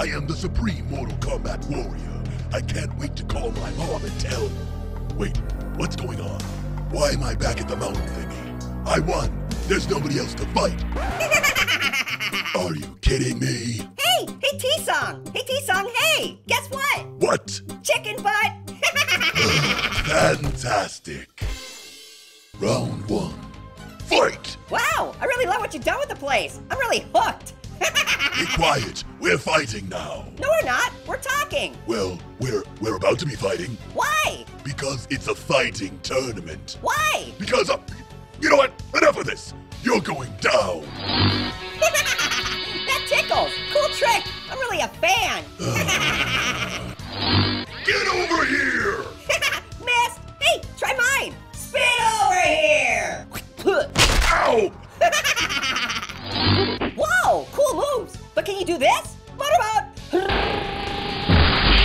I am the supreme Mortal Kombat warrior. I can't wait to call my mom and tell. Wait, what's going on? Why am I back at the mountain thingy? I won. There's nobody else to fight. Are you kidding me? Hey, hey Tsung! Hey Tsung, hey! Guess what? What? Chicken butt! Fantastic. Round one. Fight! wow, I really love what you've done with the place. I'm really hooked. Be quiet. We're fighting now. No, we're not. We're talking. Well, we're we're about to be fighting Why? because it's a fighting tournament. Why? Because uh, you know what? Enough of this. You're going down. Can you do this? What about?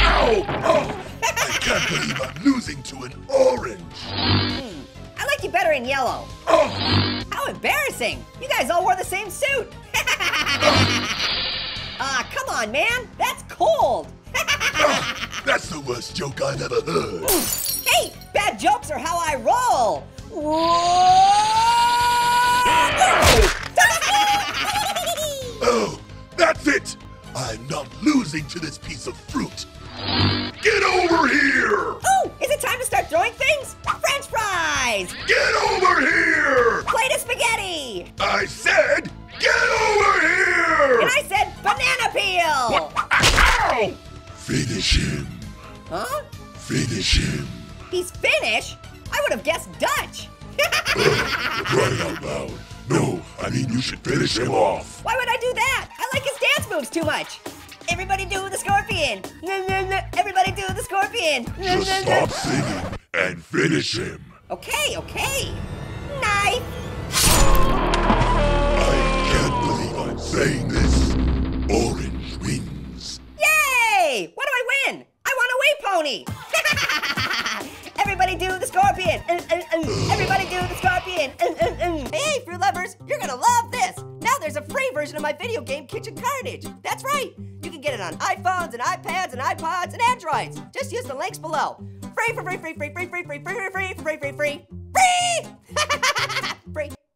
Ow! Oh! I can't believe I'm losing to an orange. I like you better in yellow. Oh! How embarrassing! You guys all wore the same suit. Ah, come on, man. That's cold. oh, That's the worst joke I've ever heard. hey, bad jokes are how I roll. Whoa! Oh, that's it. I'm not losing to this piece of fruit. Get over here! oh, is it time to start throwing things? French fries! Get over here! Plate of spaghetti! I said, get over here! And I said banana peel! What? Ow! Finish him. Huh? Finish him. He's Finnish? I would have guessed Dutch. Right out loud. No, I mean you should finish him off. Why would I do that? I like his dance moves too much. Everybody do the scorpion. Everybody do the scorpion. Just stop singing and finish him. Okay, okay. Knife. I can't believe I'm saying this. Orange wins. Yay! What do I win? I want a way pony. Everybody do the scorpion. Uh, uh, uh. Everybody do the scorpion. Hey, fruit lovers, you're gonna love this. There's a free version of my video game Kitchen Carnage. That's right. You can get it on iPhones and iPads and iPods and Androids. Just use the links below. Free, free, free, free, free, free, free, free, free, free, free, free, free, free, free. Free.